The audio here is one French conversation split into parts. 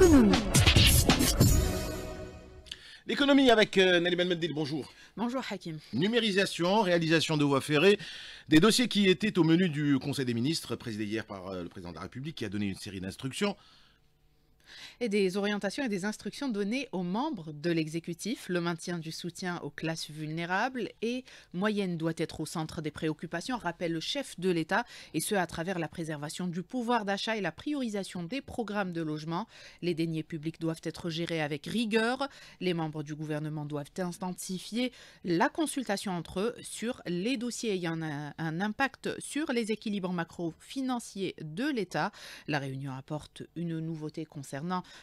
L'économie. L'économie avec euh, Naliman Mendil, bonjour. Bonjour Hakim. Numérisation, réalisation de voies ferrées, des dossiers qui étaient au menu du Conseil des ministres, présidé hier par euh, le président de la République, qui a donné une série d'instructions et des orientations et des instructions données aux membres de l'exécutif. Le maintien du soutien aux classes vulnérables et moyennes doit être au centre des préoccupations, rappelle le chef de l'État, et ce à travers la préservation du pouvoir d'achat et la priorisation des programmes de logement. Les deniers publics doivent être gérés avec rigueur. Les membres du gouvernement doivent intensifier la consultation entre eux sur les dossiers ayant un, un impact sur les équilibres macro-financiers de l'État. La réunion apporte une nouveauté concernant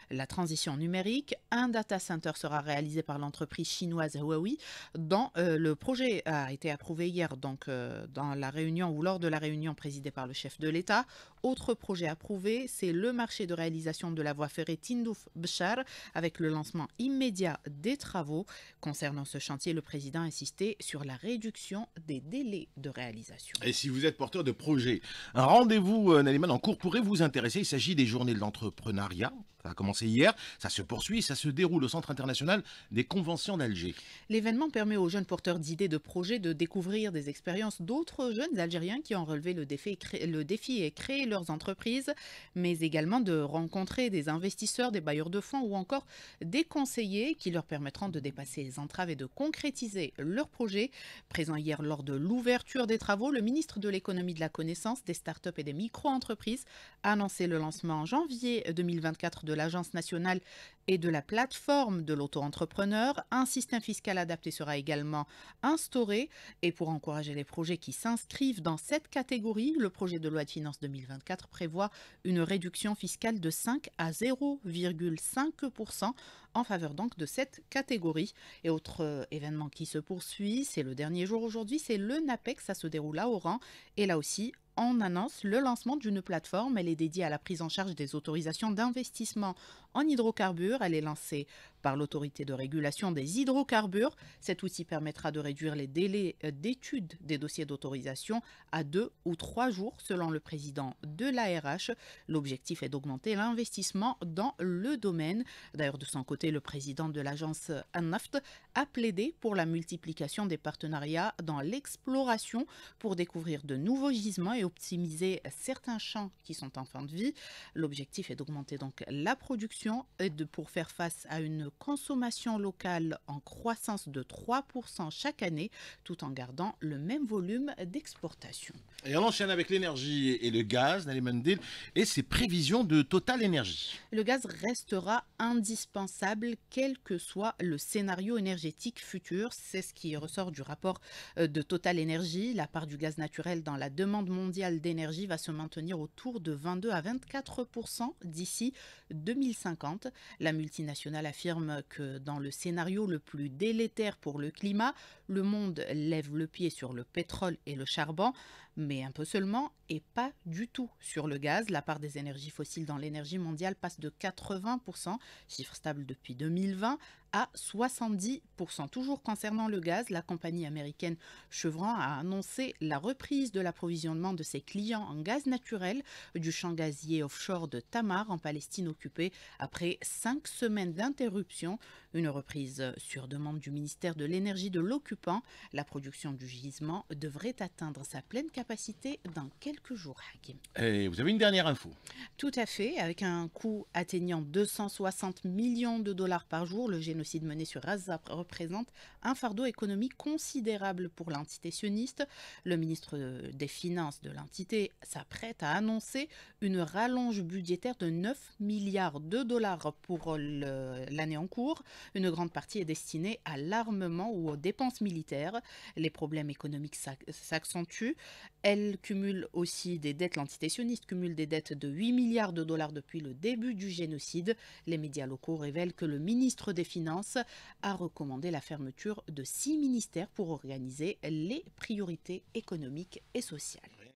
la transition numérique. Un data center sera réalisé par l'entreprise chinoise Huawei. Dont, euh, le projet a été approuvé hier donc, euh, dans la réunion ou lors de la réunion présidée par le chef de l'État. Autre projet approuvé, c'est le marché de réalisation de la voie ferrée Tindouf-Bchar avec le lancement immédiat des travaux. Concernant ce chantier, le président a insisté sur la réduction des délais de réalisation. Et si vous êtes porteur de projet, un rendez-vous, euh, Naliman, en cours pourrait vous intéresser. Il s'agit des journées de l'entrepreneuriat ça a commencé hier, ça se poursuit, ça se déroule au Centre international des conventions d'Alger. L'événement permet aux jeunes porteurs d'idées de projets de découvrir des expériences d'autres jeunes Algériens qui ont relevé le défi, le défi et créé leurs entreprises, mais également de rencontrer des investisseurs, des bailleurs de fonds ou encore des conseillers qui leur permettront de dépasser les entraves et de concrétiser leurs projets. Présent hier lors de l'ouverture des travaux, le ministre de l'économie de la connaissance, des startups et des micro-entreprises a annoncé le lancement en janvier 2024 de l'Agence nationale et de la plateforme de l'auto-entrepreneur. Un système fiscal adapté sera également instauré et pour encourager les projets qui s'inscrivent dans cette catégorie, le projet de loi de finances 2024 prévoit une réduction fiscale de 5 à 0,5% en faveur donc de cette catégorie. Et autre euh, événement qui se poursuit, c'est le dernier jour aujourd'hui, c'est le NAPEX, ça se déroule à Oran et là aussi on annonce le lancement d'une plateforme. Elle est dédiée à la prise en charge des autorisations d'investissement en hydrocarbures. Elle est lancée par l'autorité de régulation des hydrocarbures. Cet outil permettra de réduire les délais euh, d'étude des dossiers d'autorisation à deux ou trois jours selon le président de l'ARH. L'objectif est d'augmenter l'investissement dans le domaine. D'ailleurs, de son côté, le président de l'agence ANNAFT a plaidé pour la multiplication des partenariats dans l'exploration pour découvrir de nouveaux gisements et optimiser certains champs qui sont en fin de vie. L'objectif est d'augmenter donc la production et de, pour faire face à une consommation locale en croissance de 3% chaque année, tout en gardant le même volume d'exportation. Et on enchaîne avec l'énergie et le gaz, Nalimandil, et ses prévisions de Total Énergie. Le gaz restera indispensable quel que soit le scénario énergétique futur. C'est ce qui ressort du rapport euh, de Total Énergie. La part du gaz naturel dans la demande mondiale d'énergie va se maintenir autour de 22 à 24% d'ici 2050. La multinationale affirme que dans le scénario le plus délétère pour le climat, le monde lève le pied sur le pétrole et le charbon, mais un peu seulement et pas du tout sur le gaz. La part des énergies fossiles dans l'énergie mondiale passe de 80%, chiffre stable depuis 2020, à 70%. Toujours concernant le gaz, la compagnie américaine Chevron a annoncé la reprise de l'approvisionnement de ses clients en gaz naturel du champ gazier offshore de Tamar en Palestine occupée après cinq semaines d'interruption. Une reprise sur demande du ministère de l'énergie de l'occupant. La production du gisement devrait atteindre sa pleine capacité dans quelques jours, Hakim. Et vous avez une dernière info. Tout à fait, avec un coût atteignant 260 millions de dollars par jour, le génocide génocide mené sur Gaza représente un fardeau économique considérable pour l'entité sioniste. Le ministre des Finances de l'entité s'apprête à annoncer une rallonge budgétaire de 9 milliards de dollars pour l'année en cours. Une grande partie est destinée à l'armement ou aux dépenses militaires. Les problèmes économiques s'accentuent. Elle cumule aussi des dettes, l'entité sioniste cumule des dettes de 8 milliards de dollars depuis le début du génocide. Les médias locaux révèlent que le ministre des Finances a recommandé la fermeture de six ministères pour organiser les priorités économiques et sociales.